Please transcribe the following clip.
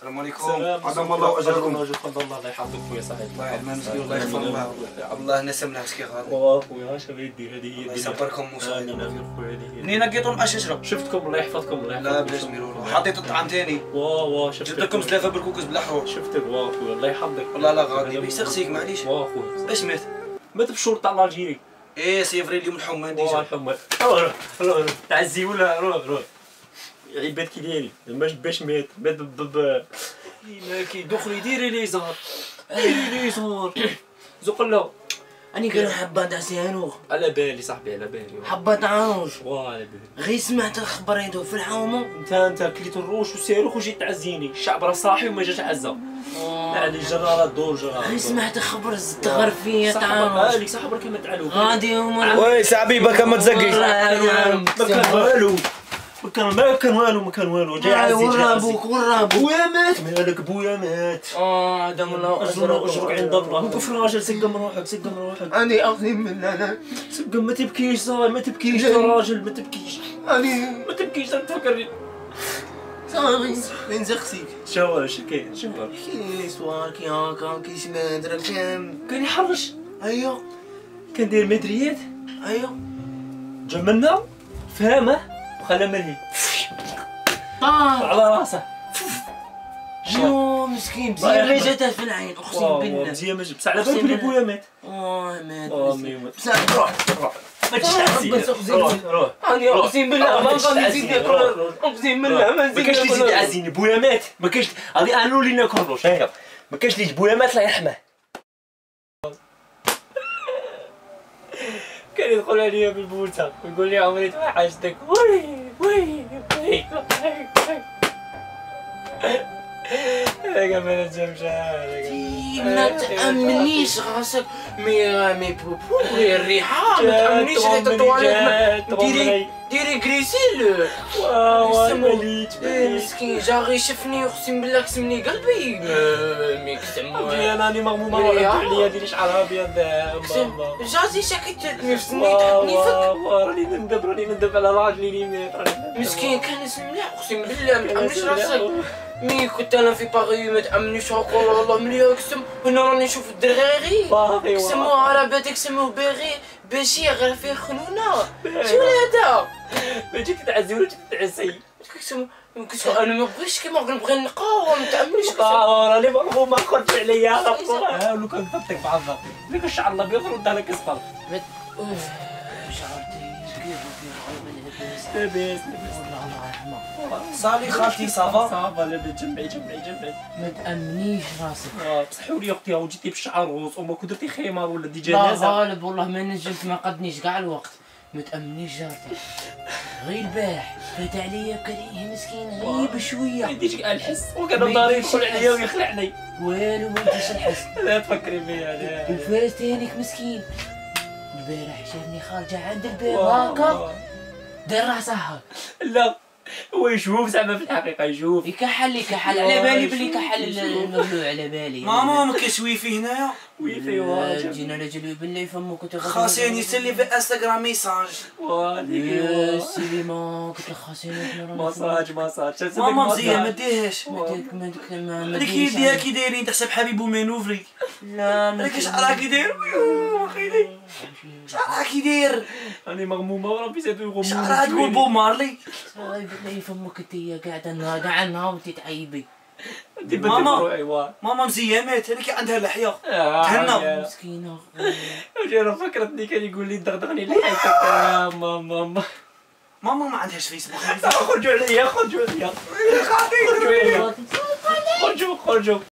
السلام عليكم. عظم الله أجركم. الله الله يحفظك خويا صاحبي الله يعلمنا الله يغفر الله الله نسم لها مسكين غادي واه خويا اش بيدي هذه هي الله يصبركم أنا وصالي نافر خويا هذه هي منين لقيتو مبقاش نشرب شفتكم الله يحفظكم الله يحفظكم. لا بلاش ميرو حطيت الطعام تاني. واه واه شفتك. جبت لكم ثلاثة بالكوكس بالحروش شفتك واه خويا الله يحفظك. والله لا غادي. بيسقسيك معليش. واه خويا باش مات؟ مات بشرطة على الجيري إيه سيفري اليوم الحمى ديجا روح روح روح. تعزي ولا؟ روح روح. عباد كي دايرين ما باش مات مات ب دخلي ديري لي زهر لي صور زوق له أني كان حبة عسيانوخ على بالي صاحبي على بالي. حبة عنوش. واه على بالي. غير سمعت الخبر يدو في الحومة انت انت كليت الروش والصاروخ وجيت تعزيني. الشعب راه صاحي وما جاش عزة. يعني جرارة دور جرارة غير سمعت خبر تغر فيا صاحب تعانوش مالك؟ صاحب راه كما تعالوا غادي هما وي كما تزقي ما كان والو ما كان ما كان والو ما كان والو. جاي عزي جاي ورا عزي أبوك ورا أبوك بويا مات مالك بويا مات. آه هذا من أجرك أجرك. عند الله. وقف راجل سقم روحك سقم روحك. أني أغني من أنا. سقم ما تبكيش صاحبي ما تبكيش. يا راجل ما تبكيش. أني ما تبكيش راك تفكرني صاحبي وين زخسيك شاور اش كاين كي سوار كي هاكا كي سماد راه كام كان يحرش. كان داير مدريات. جا منا فهمه. وخلى ملهي طار. على راسه. شو مسكين بزيان يرحمه. جاتها في العين أقسم بالله. مزيان مزيان بصح على بالك بلي. بويا مات. آه مات آه بصح روح روح. ما آه، أقسم روح. أقسم بالله آه، ما ما غادي. نزيد روح، روح. أقسم بالله ما ما نزيد كاينش اللي يزيد بويا مات. ما كاينش غادي أنا نولي ناكل روش هيا ما كاينش اللي بويا مات الله يرحمه. كان يدخل عليا بالبوسه ويقول لي عمري توحشتك وي. هذاك ما نجمش ما تأمنيش راسك مي مي بوبو الريحة ما تأمنيش ريحة الطواليت ديري إيه، مليت مسكين جا غي شفني اقسم بالله كسمني قلبي آه، مي كسمو أنا راني مغمومه. وردوا عليا ديري شعرها ابيض جازي في سني واو تحبني فك راني نندب راني نندب على راجلي نندب. مسكين كان مليح اقسم بالله ما اسم راسك. مي كنت أنا في باغي ما تأمنيش هاكا والله مليح كسم هنا راني نشوف الدراري باغي كسمو على بالك كسمو باغي بشير غير فيه خنونة؟ شو هذا؟ ما جيت تعزي ولا جيت تعزي. أنا ما بغيتش كيما نبغي نقاوم ما تأمنيش كسمو واو راني مغمومه خرج عليا ها لو كان ضبطك بعض ديك الشعر الأبيض رد عليك اصفر أوف شعرتي كيف كيف؟ لاباس لاباس لاباس والله صالي خالتي صافا؟ صافا لاباس جمعي جمعي جمعي. ما تأمنيش راسك. آه، بصح ولي أختي هاو جيتي بالشعر روز وما كنت درتي خيمة ولا دي لا جنازة؟ غالب والله ما نجمت ما قدنيش كاع الوقت. ما تأمنيش جارتي غير البارح فات عليا كريه مسكين غير ما بشوية يديش كاع الحس. وكان الدار يدخل عليا ويخلعني. والو ما يجيش الحس. لا تفكري بيا لا. الفاس تانيك مسكين. البارح شافني خارجة عند الباب هاكا. دار راسها لا هو يشوف زعما في الحقيقة يشوف. يكحل يكحل. على بالي بلي كحل المبلوع على بالي. ماما ما كاينش ويفي هنايا؟ ويفي لا، واجب جينا رجل بالله يفهموا كنت خاصين يرسل لي في انستغرام ميساج يا وادي سليمان كنت خاصين مساج مساج ماما مزيان ما ديرهاش ما ديك ما ديك ما ما ديرش يديها. كي دايرين تحسب حبيب ومنوفري لا ما هذيك شعرها كي داير ويو، اخيدي شعرها كي داير راني مغمومه وربي زادو يغموني شعرها تقول بوب مارلي صايب بالله يفهمك انت قاعدة نهار قاع النهار وانت تعيبي ماما. ماما ماما مزيامات هذيك عندها لحية. تهنى. مسكينة. وجينا فكرتني كان يقول لي دغدغني لحيتك. يا ماما. ماما ما عندهاش فيسبوك. خرجوا عليا خرجوا عليا خرجوا عليا خرجوا خرجوا.